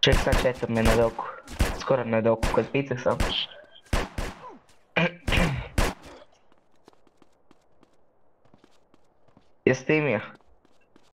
Čekaj, čekam me na doku. Skoro na doku, kod pizze sam. Jesi ti mi